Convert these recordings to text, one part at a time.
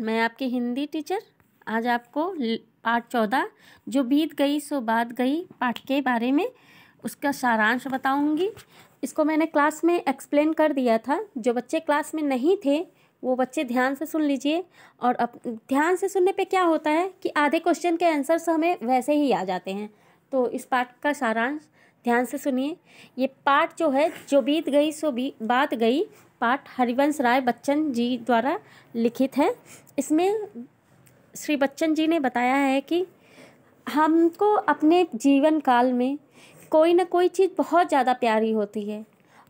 मैं आपकी हिंदी टीचर। आज आपको पाठ चौदह, जो बीत गई, सो बात गई पाठ के बारे में, उसका सारांश बताऊँगी। इसको मैंने क्लास में एक्सप्लेन कर दिया था। जो बच्चे क्लास में नहीं थे, वो बच्चे ध्यान से सुन लीजिए। और अब ध्यान से सुनने पे क्या होता है कि आधे क्वेश्चन के आंसर्स हमें वैसे ही आ जाते हैं। तो इस पाठ का सारांश ध्यान से सुनिए। ये पाठ जो है, जो बीत गई, सो बी, बात गई पाठ हरिवंश राय बच्चन जी द्वारा लिखित है। इसमें श्री बच्चन जी ने बताया है कि हमको अपने जीवन काल में कोई ना कोई चीज़ बहुत ज़्यादा प्यारी होती है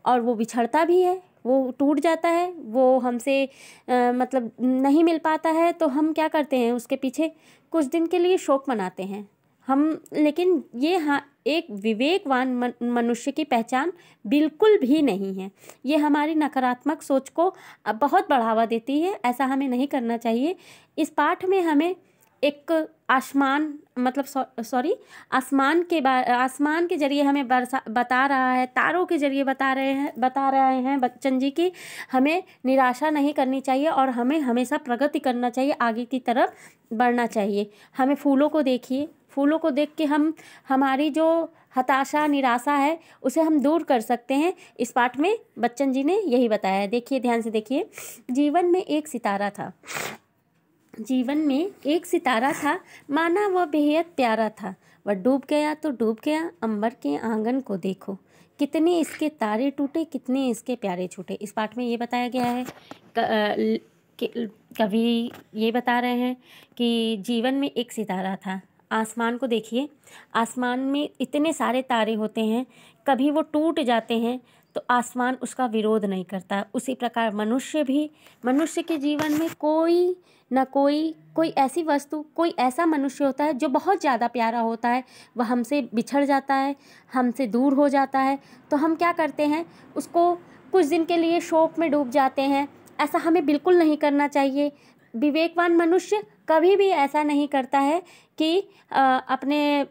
और वो बिछड़ता भी है, वो टूट जाता है, वो हमसे मतलब नहीं मिल पाता है तो हम क्या करते हैं, उसके पीछे कुछ दिन के लिए शोक मनाते हैं। हम, लेकिन ये हाँ एक विवेकवान मनुष्य की पहचान बिल्कुल भी नहीं है। ये हमारी नकारात्मक सोच को बहुत बढ़ावा देती है, ऐसा हमें नहीं करना चाहिए। इस पाठ में हमें एक आसमान मतलब सॉरी, आसमान के आसमान के ज़रिए हमें बरसा, बता रहा है, तारों के ज़रिए बता रहे हैं, बता रहे हैं बच्चन जी की हमें निराशा नहीं करनी चाहिए और हमें हमेशा प्रगति करना चाहिए, आगे की तरफ़ बढ़ना चाहिए। हमें फूलों को देखिए। फूलों को देख के हम, हमारी जो हताशा, निराशा है, उसे हम दूर कर सकते हैं। इस पाठ में बच्चन जी ने यही बताया है। देखिए, ध्यान से देखिए। जीवन में एक सितारा था। जीवन में एक सितारा था। माना वह बेहद प्यारा था। वह डूब गया तो डूब गया। अंबर के आँगन को देखो। कितने इसके तारे टूटे, कितने इसके प्यारे छूटे। इस पाठ में ये बताया गया है। कवि ये बता रहे हैं कि जीवन में एक सितारा था। आसमान को देखिए। आसमान में इतने सारे तारे होते हैं, कभी वो टूट जाते हैं तो आसमान उसका विरोध नहीं करता। उसी प्रकार मनुष्य भी, मनुष्य के जीवन में कोई न कोई कोई ऐसी वस्तु, कोई ऐसा मनुष्य होता है जो बहुत ज़्यादा प्यारा होता है। वह हमसे बिछड़ जाता है, हमसे दूर हो जाता है। तो हम क्या करते हैं? उसको कुछ दिन के लिए शोक में डूब जाते हैं। ऐसा हमें बिल्कुल नहीं करना चाहिए। विवेकवान मनुष्य कभी भी ऐसा नहीं करता है कि अपने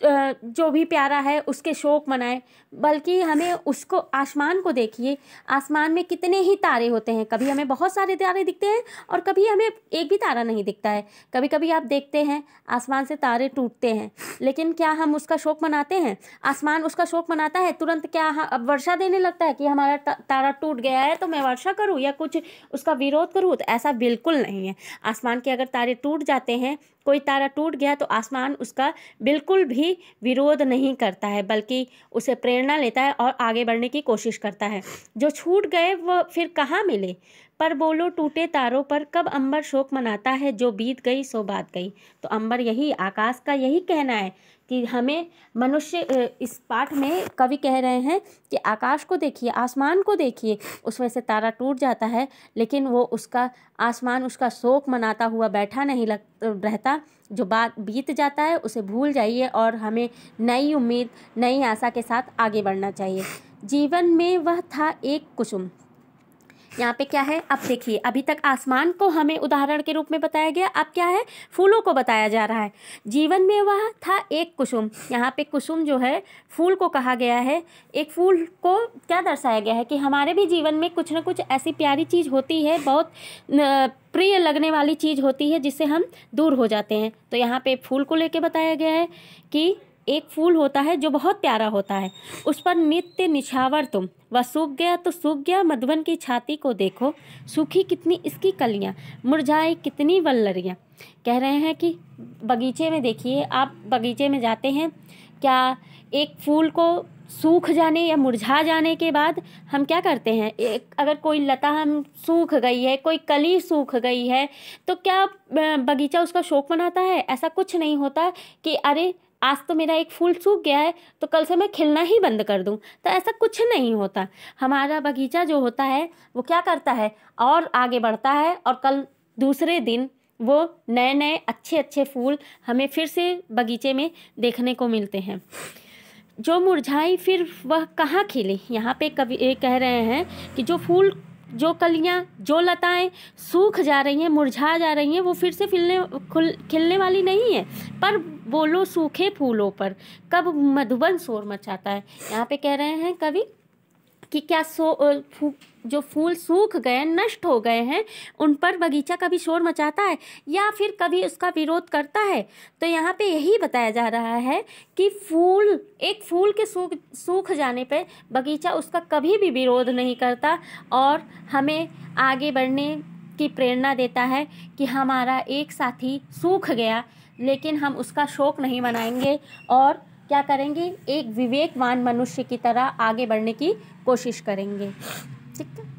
जो भी प्यारा है उसके शोक मनाए, बल्कि हमें उसको, आसमान को देखिए। आसमान में कितने ही तारे होते हैं, कभी हमें बहुत सारे तारे दिखते हैं और कभी हमें एक भी तारा नहीं दिखता है। कभी कभी आप देखते हैं, आसमान से तारे टूटते हैं। लेकिन क्या हम उसका शोक मनाते हैं? आसमान उसका शोक मनाता है? तुरंत क्या अब वर्षा देने लगता है कि हमारा तारा टूट गया है तो मैं वर्षा करूँ या कुछ उसका विरोध करूँ? तो ऐसा बिल्कुल नहीं है। आसमान के अगर तारे टूट जाते हैं, कोई तारा टूट गया तो आसमान उसका बिल्कुल भी विरोध नहीं करता है, बल्कि उसे प्रेरणा लेता है और आगे बढ़ने की कोशिश करता है। जो छूट गए, वो फिर कहाँ मिले? पर बोलो, टूटे तारों पर कब अंबर शोक मनाता है, जो बीत गई सो बात गई। तो अंबर यही, आकाश का यही कहना है कि हमें मनुष्य इस पाठ में कवि कह रहे हैं कि आकाश को देखिए, आसमान को देखिए, उसमें से तारा टूट जाता है, लेकिन वो उसका, आसमान उसका शोक मनाता हुआ बैठा नहीं लग, रहता। जो बात बीत जाता है, उसे भूल जाइए और हमें नई उम्मीद, नई आशा के साथ आगे बढ़ना चाहिए। जीवन में वह था एक कुसुम। यहाँ पे क्या है? अब देखिए, अभी तक आसमान को हमें उदाहरण के रूप में बताया गया। अब क्या है? फूलों को बताया जा रहा है। जीवन में वह था एक कुसुम। यहाँ पे कुसुम जो है, फूल को कहा गया है। एक फूल को क्या दर्शाया गया है कि हमारे भी जीवन में कुछ ना कुछ ऐसी प्यारी चीज़ होती है, बहुत प्रिय लगने वाली चीज़ होती है, जिससे हम दूर हो जाते हैं। तो यहाँ पे फूल को लेके बताया गया है कि एक फूल होता है जो बहुत प्यारा होता है। उस पर नित्य निछावर तुम। वह सूख गया तो सूख गया, मधुबन की छाती को देखो। सूखी कितनी इसकी कलियाँ मुरझाई कितनी वल्लरियाँ। कह रहे हैं कि, बगीचे में देखिए, आप बगीचे में जाते हैं, क्या एक फूल को सूख जाने या मुरझा जाने के बाद हम क्या करते हैं? एक, अगर कोई लता हम सूख गई है, कोई कली सूख गई है तो क्या बगीचा उसका शोक मनाता है? ऐसा कुछ नहीं होता कि, अरे आज तो मेरा एक फूल सूख गया है तो कल से मैं खिलना ही बंद कर दूँ। तो ऐसा कुछ नहीं होता। हमारा बगीचा जो होता है, वो क्या करता है? और आगे बढ़ता है, और कल दूसरे दिन वो नए नए अच्छे अच्छे फूल हमें फिर से बगीचे में देखने को मिलते हैं। जो मुरझाई, फिर वह कहाँ खिले? यहाँ पे कवि कह रहे हैं कि जो फूल जो कलियाँ, जो लताएँ सूख जा रही हैं, मुरझा जा रही हैं, वो फिर से फिलने, खुल, खिलने वाली नहीं है। पर बोलो सूखे फूलों पर, कब मधुबन शोर मचाता है। यहाँ पे कह रहे हैं कवि कि क्या सो फू, जो फूल सूख गए नष्ट हो गए हैं उन पर बगीचा कभी शोर मचाता है या फिर कभी उसका विरोध करता है? तो यहाँ पे यही बताया जा रहा है कि फूल एक फूल के सूख सूख जाने पे बगीचा उसका कभी भी विरोध नहीं करता और हमें आगे बढ़ने की प्रेरणा देता है कि हमारा एक साथी सूख गया लेकिन हम उसका शोक नहीं मनाएँगे और क्या करेंगे? एक विवेकवान मनुष्य की तरह आगे बढ़ने की कोशिश करेंगे। ठीक है?